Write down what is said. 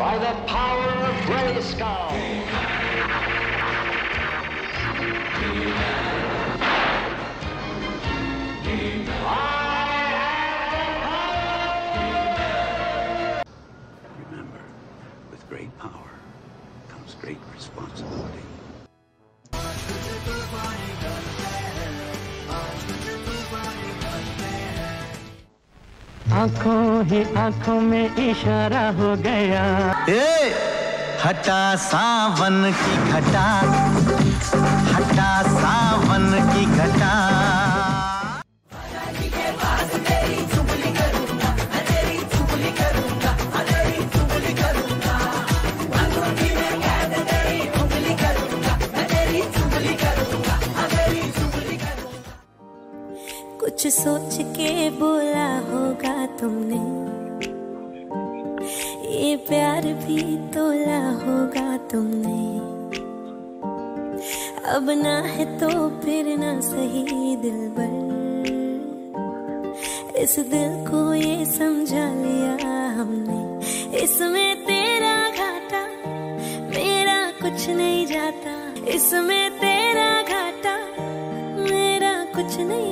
by the power of Grayskull. Remember, with great power comes great responsibility. आँखों ही आँखों में इशारा हो गया। ए हटा सावन की घटा। हटा सावन की घटा। कुछ सोच के बोला होगा तुमने। ये प्यार भी तोला होगा तुमने। अब ना है तो फिर ना सही दिल बल। इस दिल को ये समझा लिया हमने। इसमें तेरा घाटा, मेरा कुछ नहीं जाता। इसमें तेरा घाटा, मेरा कुछ नहीं